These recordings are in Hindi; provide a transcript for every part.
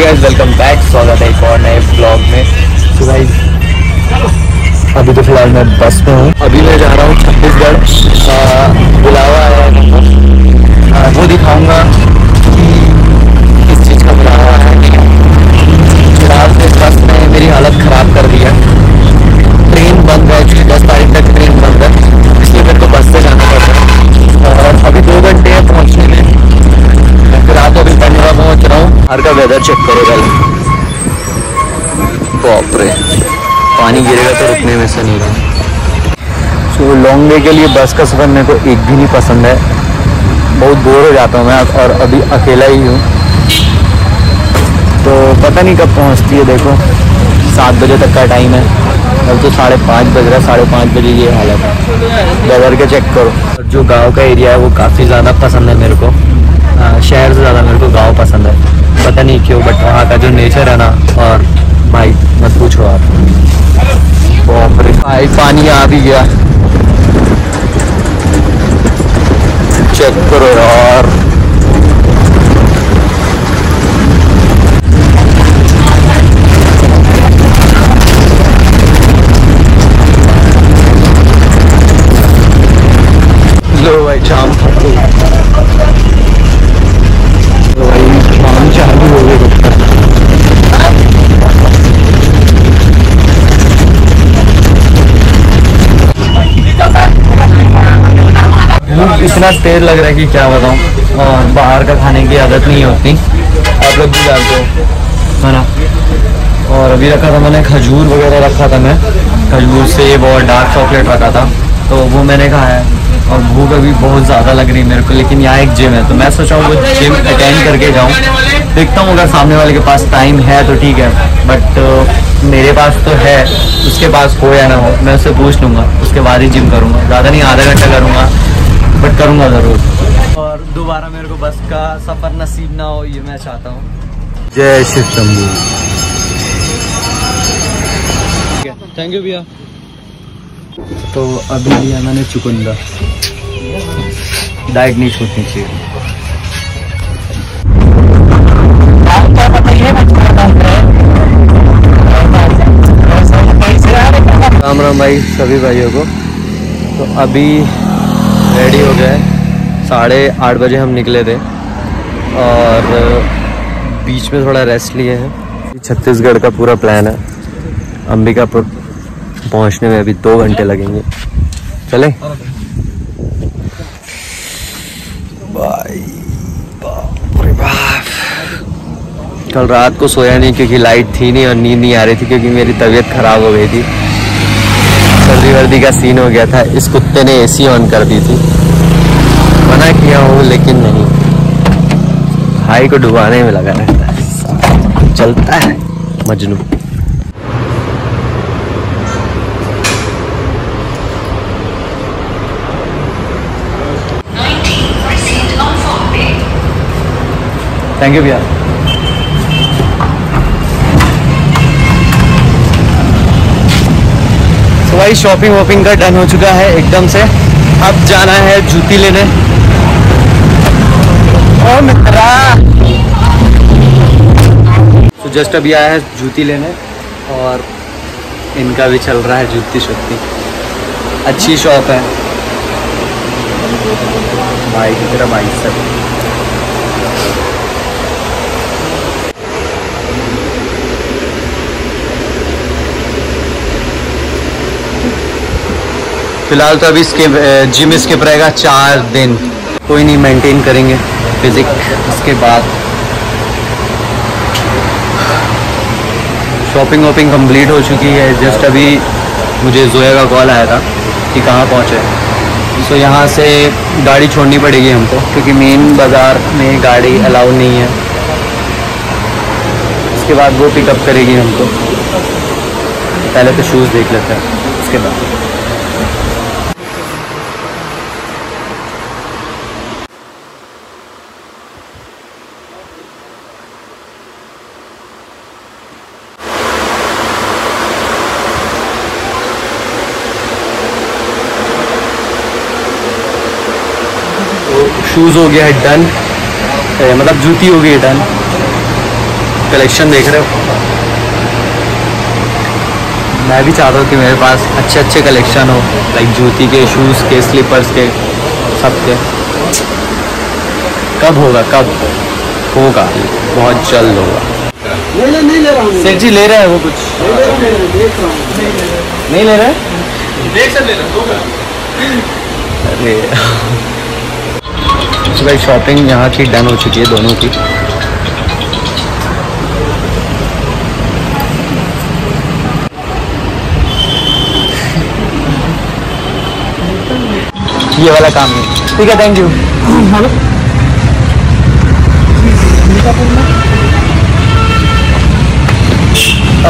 गाइस वेलकम बैक स्वागत है एक और नए ब्लॉग में। तो गाइस अभी तो फ़िलहाल मैं बस में हूँ। अभी मैं जा रहा हूँ छत्तीसगढ़ बुलावा आया है। वो दिखाऊँगा किस चीज़ का बुलावा है। फ़िलहाल तो बस ने मेरी हालत ख़राब कर दी है। ट्रेन बंद है, दस तारीख बाप रे पानी गिरेगा तो रुकने में से नहीं रहा सो लॉन्ग डे के लिए बस का सफ़र मेरे को एक भी नहीं पसंद है। बहुत बोर हो जाता हूँ मैं और अभी अकेला ही हूँ। तो पता नहीं कब पहुँचती है देखो। सात बजे तक का टाइम है। अब तो साढ़े पाँच बज रहा है साढ़े पाँच बजे ये हालत है। वेदर के चेक करो। और जो गाँव का एरिया है वो काफ़ी ज़्यादा पसंद है मेरे को। आ, शहर से ज़्यादा मेरे को गाँव पसंद है। पता नहीं क्यों बट वहाँ का जो नेचर है ना और भाई, मत पूछो आप। भाई, पानी आ भी गया। चेक करो यार। लो भाई शाम इतना तेज लग रहा है कि क्या बताऊँ। और बाहर का खाने की आदत नहीं होती। आप लोग भी जानते हो। है ना? और अभी रखा था मैंने खजूर वगैरह रखा था मैं। खजूर सेब और डार्क चॉकलेट रखा था। तो वो मैंने खाया है। और भूख अभी बहुत ज़्यादा लग रही है मेरे को लेकिन यहाँ एक जिम है। तो मैं सोचा हूँ वो जिम अटेंड करके जाऊँ। देखता हूँ अगर सामने वाले के पास टाइम है तो ठीक है। बट मेरे पास तो है। उसके पास हो या ना हो मैं उससे पूछ लूँगा। उसके बाद ही जिम करूँगा। ज़्यादा नहीं आधा घंटा करूँगा। बट करूँगा ज़रूर। और दोबारा मेरे को बस का सफ़र नसीब ना हो ये मैं चाहता हूँ। जय शिव शंभू। थैंक यू भैया। तो अभी लिया मैंने चुकंदर डाइट नहीं छूटनी चाहिए। राम राम भाई सभी भाइयों को। तो अभी रेडी हो गए साढ़े आठ बजे हम निकले थे और बीच में थोड़ा रेस्ट लिए हैं। छत्तीसगढ़ का पूरा प्लान है। अंबिकापुर पहुँचने में अभी दो घंटे लगेंगे। चले? कल रात को सोया नहीं क्योंकि लाइट थी नहीं और नींद नहीं आ रही थी क्योंकि मेरी तबीयत खराब हो गई थी। सर्दी वर्दी का सीन हो गया था। इस कुत्ते ने एसी ऑन कर दी थी। मना किया हूँ, लेकिन नहीं। भाई को डुबाने में लगा रहता है। चलता है, मजनू। थैंक यू भैया। भाई शॉपिंग वॉपिंग का डन हो चुका है एकदम से। अब जाना है जूती लेने। तो जस्ट अभी आया है जूती लेने और इनका भी चल रहा है जूती शुती। अच्छी शॉप है। भाई की तरह भाई सब। फ़िलहाल तो अभी इसके जिम स्किप रहेगा चार दिन। कोई नहीं मेंटेन करेंगे फिजिक इसके बाद। शॉपिंग वॉपिंग कंप्लीट हो चुकी है। जस्ट अभी मुझे जोया का कॉल आया था कि कहाँ पहुँचे। सो यहाँ से गाड़ी छोड़नी पड़ेगी हमको, क्योंकि मेन बाज़ार में गाड़ी अलाउ नहीं है। उसके बाद वो पिकअप करेगी हमको। पहले तो शूज़ देख लेते हैं, उसके बाद। शूज़ हो गया है डन मतलब जूती हो गई है डन कलेक्शन देख रहे हो? मैं भी चाहता हूँ कि मेरे पास अच्छे अच्छे कलेक्शन हो लाइक जूती के शूज़ के स्लीपर्स के सब के। कब होगा कब? होगा बहुत जल्द होगा। नहीं नहीं नहीं ले रहा हूँ सेठ जी ले रहे हैं वो कुछ? नहीं ले रहा है? देख रहा नहीं ले रहे अरे। तो भाई शॉपिंग यहाँ की डन हो चुकी है दोनों की। ये वाला काम नहीं ठीक है थैंक यू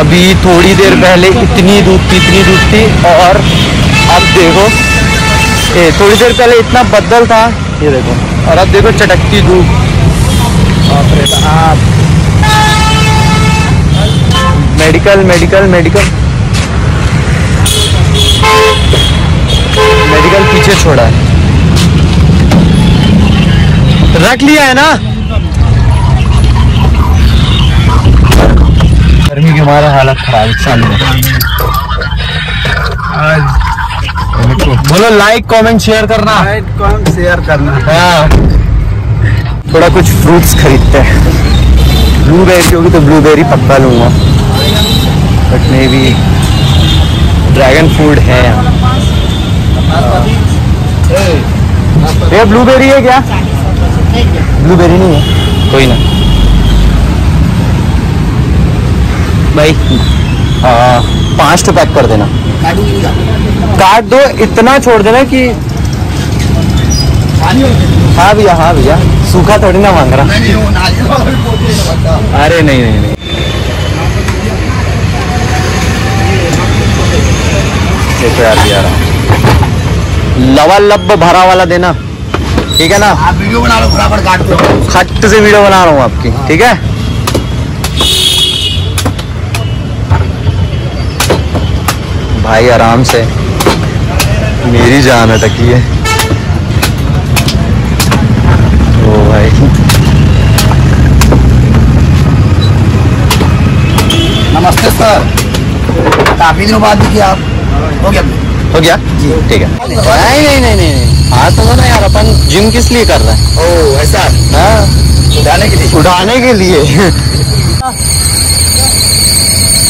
अभी थोड़ी देर पहले इतनी धूप थी इतनी धूप थी और अब देखो ए, थोड़ी देर पहले इतना बदल था ये देखो। और अब देखो चटकती धूप। बाप मेडिकल मेडिकल मेडिकल। मेडिकल पीछे छोड़ा है। रख लिया है ना? गर्मी के हमारा हालत खराब चालू है। बोलो लाइक कमेंट शेयर करना। लाइक कॉम शेयर करना। हाँ। थोड़ा कुछ फ्रूट्स खरीदते हैं। ब्लूबेरी होगी तो ब्लूबेरी पक्का लूँगा। But may be dragon fruit है। यहाँ ये ब्लूबेरी है क्या? ब्लूबेरी नहीं है। कोई ना। भाई पाँच तो पैक कर देना। काट दो इतना छोड़ देना कि हाँ भैया हाँ भैया। सूखा थोड़ी ना मांग रहा। अरे नहीं नहीं नहीं। देखो यार भैया लवा लब भरा वाला देना। ठीक है ना? आप वीडियो बना लो फटाफट काट दो खट से वीडियो बना रहा हूँ आपकी। ठीक है? भाई आराम से। मेरी जान है तकी है ओ भाई। नमस्ते सर। काफ़ी दिनों बाद किया आप। हो गया? हो गया? जी। ठीक है। नहीं नहीं नहीं नहीं। हाँ तो ना यार अपन जिम किस लिए कर रहे हैं? ओ ऐसा? हाँ। उठाने के लिए। उठाने के लिए।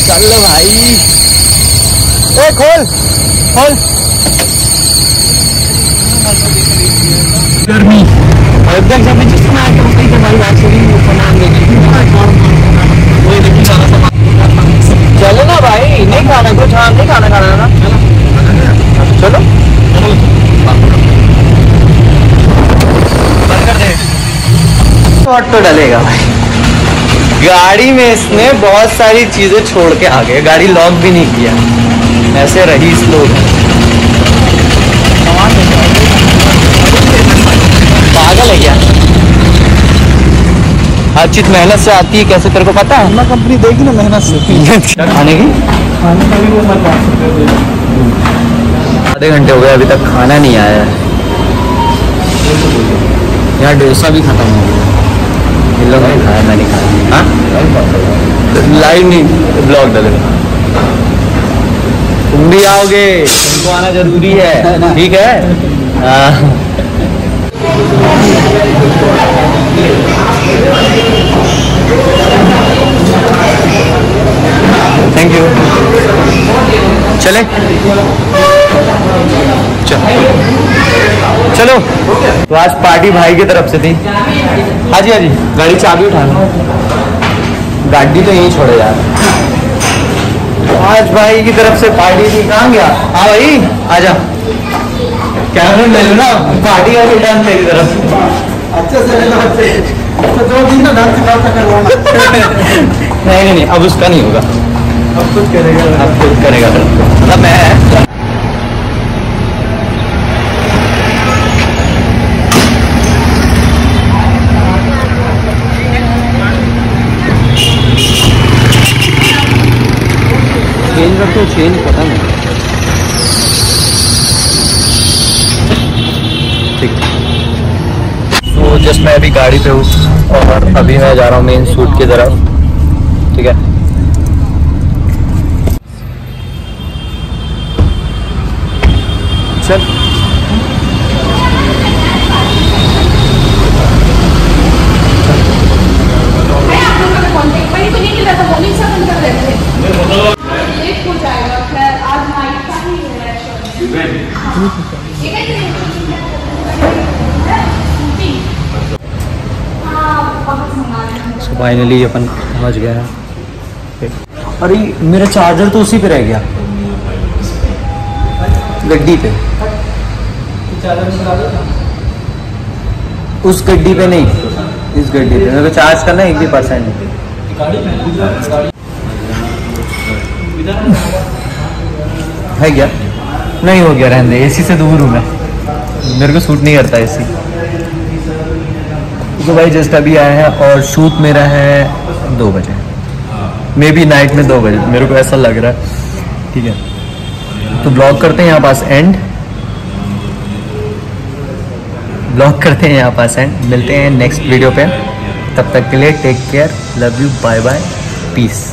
चल भाई। ए खोल। खोल। गर्मी। एकदम सब जिसमें आके उसी के हमारी बात सुनी वो सामान चलो ना भाई नहीं खाना कुछ हाँ नहीं खाना खाना ना। चलो। शॉट तो डलेगा भाई। गाड़ी में इसने बहुत सारी चीज़ें छोड़ के आ गए। गाड़ी लॉक भी नहीं किया। ऐसे रही स्लो पागल है क्या? हर चीज़ मेहनत से आती है कैसे तेरे को पता है? ना कंपनी देगी ना मेहनत से। खाने की? आधे घंटे हो गए अभी तक खाना नहीं आया है। यहाँ डोसा भी खत्म हो गया। इन लोगों ने खाया मैं नहीं खाया। हाँ? लाइव नहीं ब्लॉग डालेगा तुम भी आओगे। तुमको आना ज़रूरी है। ठीक है? थैंक यू चले। चलो। चलो। तो आज पार्टी भाई की तरफ़ से थी। हाँ जी हाँ जी। गाड़ी चाबी उठा लो गाड़ी तो यहीं छोड़े यार। आज भाई की तरफ़ से पार्टी थी कहाँ गया? हाँ भाई आजा। कैमरे ले लो ना पार्टी का रिटर्न तेरी तरफ़। अच्छे से लेना अच्छे तो दो दिन काम नहीं नहीं नहीं अब उसका नहीं होगा। अब कुछ करेगा। अब कुछ करेगा। मतलब मैं चेंज चेन पता नहीं ठीक। तो जस्ट मैं अभी गाड़ी पे हूँ और अभी मैं जा रहा हूँ मेन सूट की तरफ़। ठीक है? चल कॉन्टेक्ट वही तो नहीं मिला था मॉर्निंग से अपन कर रहे थे लेट हो जाएगा खैर आज नाइट का ही है शो ये कैसे हाँ वापस मंगा रहे हैं सो फाइनली अपन पहुँच गया है। अरे, मेरा चार्जर तो उसी पे रह गया। गड्डी पे। उस गड्डी पे नहीं, इस गड्डी पे। मेरे को चार्ज करना एक भी परसेंट है क्या? नहीं हो गया रहने एसी से दूर हूँ मैं। मेरे को सूट नहीं करता एसी तो भाई जस्ट अभी आया है और शूट मेरा है दो बजे। मे बी नाइट में दो बजे। मेरे को ऐसा लग रहा है। ठीक है। तो ब्लॉग करते हैं यहाँ पास एंड ब्लॉग करते हैं यहाँ पास एंड मिलते हैं नेक्स्ट वीडियो पे। तब तक के लिए take care love you bye bye peace